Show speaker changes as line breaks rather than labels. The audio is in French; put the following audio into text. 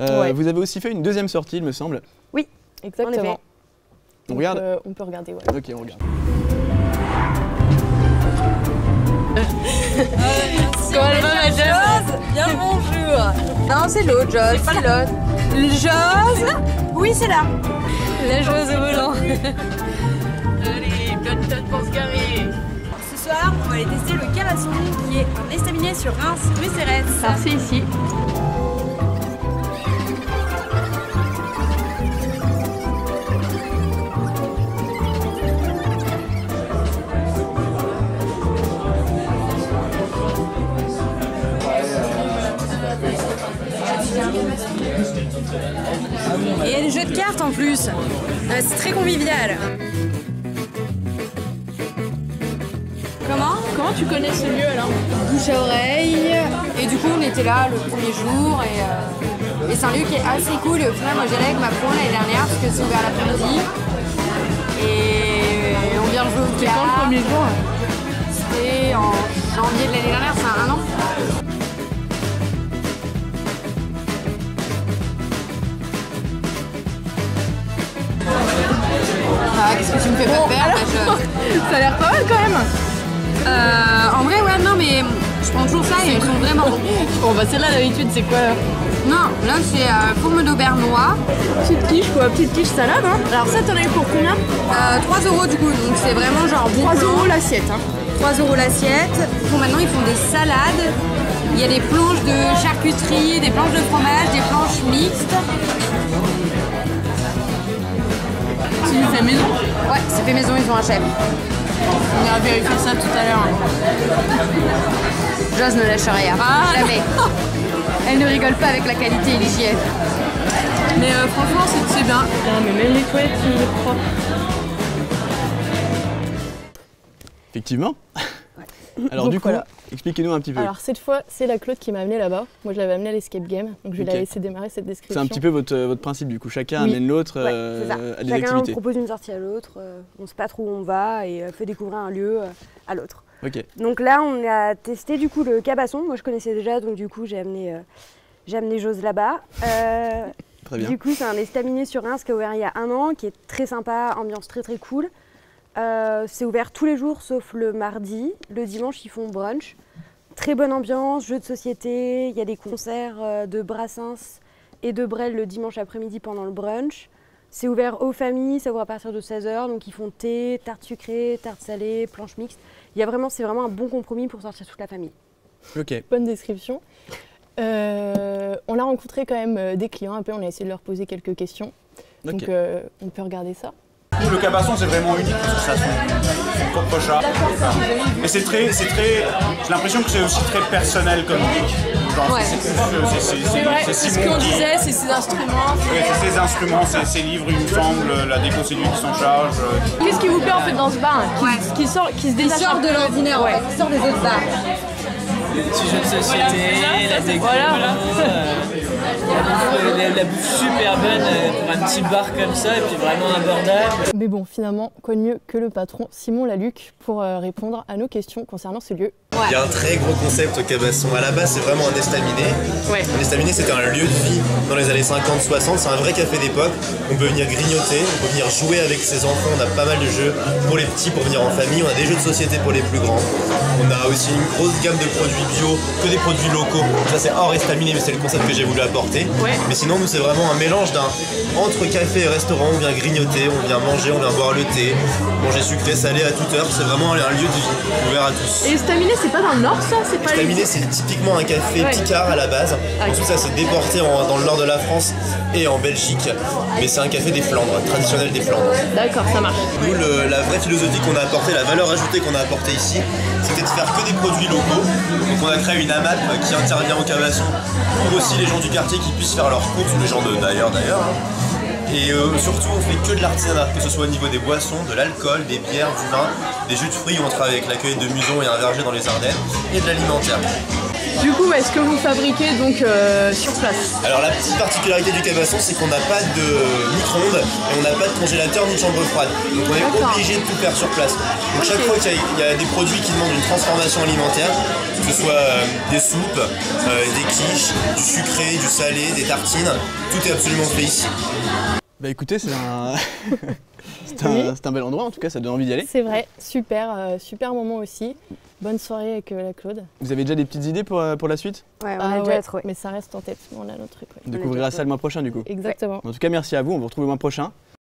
Euh,
Ouais.
Vous avez aussi fait une deuxième sortie, il me semble.
Exactement.
On
Donc,
regarde
euh, on peut regarder, ouais.
Ok, on regarde.
Bien le bonjour. Non, c'est l'autre, Jose. C'est l'autre. Jose Oui, c'est là. La Jose au volant. Allez, plein de tête pour se garer.
Ce soir, on va aller tester le Carasson, qui est un estaminet sur Reims, rue Cérès.
Ça, c'est ici.
Et il y a des jeux de cartes en plus. Euh, c'est très convivial. Comment?
Comment tu connais ce lieu alors?
Bouche à oreille. Et du coup, on était là le premier jour. Et, euh, et c'est un lieu qui est assez cool. Et au final, moi, j'y allais avec ma pro l'année dernière parce que c'est ouvert l'après-midi. Et on vient jouer au
C'est quand le premier jour?
C'était en janvier de l'année dernière, c'est un an.
Ça a l'air pas mal quand même.
Euh, En vrai, ouais, non, mais je prends toujours ça et elles sont vraiment bons.
Bon, bah celle-là d'habitude, c'est quoi alors
Non, là, c'est euh, fourme d'aubernois.
Petite quiche quoi, petite quiche salade hein. Alors ça, t'en as eu pour combien?
Euh, 3 euros du coup, donc c'est vraiment genre bon
3
plan.
euros l'assiette. Hein.
3 euros l'assiette. Bon, maintenant, ils font des salades. Il y a des planches de charcuterie, des planches de fromage, des planches mixtes.
Lui fais maison?
Ouais, c'est fait maison, ils ont un chef.
On ira vérifier ça tout à l'heure.
Jose ne lâche rien.
Ah.
Jamais. Elle ne rigole pas avec la qualité et l'hygiène.
Mais euh, franchement, c'est bien. mais même les toilettes sont propres.
Effectivement. Alors
Donc,
du coup,
voilà.
Expliquez-nous un petit peu.
Alors cette fois, c'est la Claude qui m'a amené là-bas. Moi, je l'avais amené à l'escape game, donc je vais
Ok.
la laisser démarrer cette description.
C'est un petit peu votre, votre principe du coup. Chacun
Oui.
amène l'autre
Ouais,
euh,
c'est ça.
à des
Chacun
activités.
propose une sortie à l'autre. euh, on sait pas trop où on va et euh, fait découvrir un lieu euh, à l'autre.
Ok.
Donc là, on a testé du coup le cabasson. Moi, je connaissais déjà, donc du coup, j'ai amené, euh, j'ai amené Jose là-bas. Euh,
Très bien.
Du coup, c'est un estaminet sur Reims qui a ouvert il y a un an, qui est très sympa, ambiance très très cool. Euh, c'est ouvert tous les jours sauf le mardi. Le dimanche, ils font brunch. Très bonne ambiance, jeux de société. Il y a des concerts euh, de Brassens et de Brel le dimanche après-midi pendant le brunch. C'est ouvert aux familles, ça ouvre à partir de 16h. Donc ils font thé, tarte sucrée, tarte salée, planche mixte. Il y a vraiment, c'est vraiment un bon compromis pour sortir toute la famille.
Ok.
Bonne description. Euh, on a rencontré quand même des clients un peu, on a essayé de leur poser quelques questions. Donc euh, on peut regarder ça.
Le cabasson c'est vraiment unique parce que ça a son, son propre chat. Et c'est très, c'est très, j'ai l'impression que c'est aussi très personnel comme c'est-
ce qu'on
qui-
disait, c'est ses instruments.
C'est ses instruments, c'est ses livres, il me semble, la déco c'est lui qui s'en charge.
Qu'est-ce qui vous plaît en fait dans ce bar hein, qui, qui sort, qui se détache peu
l'ordinaire, il sort des autres bars.
petits jeux de société, la déco,
Voilà.
euh, la, la bouffe super bonne euh, pour un petit bar comme ça et puis vraiment abordable.
Mais bon, finalement, quoi de mieux que le patron Simon Laluc pour euh, répondre à nos questions concernant ce lieu.
Il y a un très gros concept au Cabasson. À la base, c'est vraiment un estaminet.
Ouais.
Un estaminet, c'était un lieu de vie dans les années 50-60. C'est un vrai café d'époque. On peut venir grignoter, on peut venir jouer avec ses enfants. On a pas mal de jeux pour les petits, pour venir en famille. On a des jeux de société pour les plus grands. On a aussi une grosse gamme de produits bio, que des produits locaux. Ça, c'est hors estaminet, mais c'est le concept que j'ai voulu apporter.
Ouais.
Mais sinon, nous, c'est vraiment un mélange d'un entre café et restaurant. On vient grignoter, on vient manger, on vient boire le thé, manger sucré, salé à toute heure. C'est vraiment un lieu de vie ouvert à tous.
Et Staminé, c'est pas dans le nord ça? C'est pas
Estaminet, c'est typiquement un café
Ouais.
picard à la base.
Ah, ok.
Ensuite, ça s'est déporté en- dans le nord de la France et en Belgique. Mais c'est un café des Flandres, traditionnel des Flandres.
D'accord, ça marche.
Nous, le- la vraie philosophie qu'on a apportée, la valeur ajoutée qu'on a apportée ici, c'était de faire que des produits locaux. Donc, on a créé une AMAP qui intervient au Cabasson pour aussi les gens du quartier qui puissent faire leurs courses, les gens d'ailleurs d'ailleurs. hein. Et euh, surtout, on fait que de l'artisanat, que ce soit au niveau des boissons, de l'alcool, des bières, du vin, des jus de fruits. On travaille avec l'accueil de Muson et un verger dans les Ardennes, et de l'alimentaire.
Du coup, est-ce que vous fabriquez donc euh, sur place?
Alors la petite particularité du cabasson, c'est qu'on n'a pas de micro-ondes et on n'a pas de congélateur ni de chambre froide. Donc on est obligé de tout faire sur place. Donc chaque fois qu'il y, y a des produits qui demandent une transformation alimentaire, que ce soit euh, des soupes, euh, des quiches, du sucré, du salé, des tartines, tout est absolument fait ici.
Bah écoutez, c'est un... c'est un,
Oui.
c'est un bel endroit en tout cas, ça donne envie d'y aller.
C'est vrai, super, euh, super moment aussi. Bonne soirée avec euh, la Claude.
Vous avez déjà des petites idées pour, euh, pour la suite?
Ouais, on
Ah
a déjà
ouais,
trouvé.
Mais ça reste en tête, on a notre truc. ouais.
On découvrira ça le mois prochain du coup.
Exactement.
En tout cas, merci à vous, on vous retrouve le mois prochain.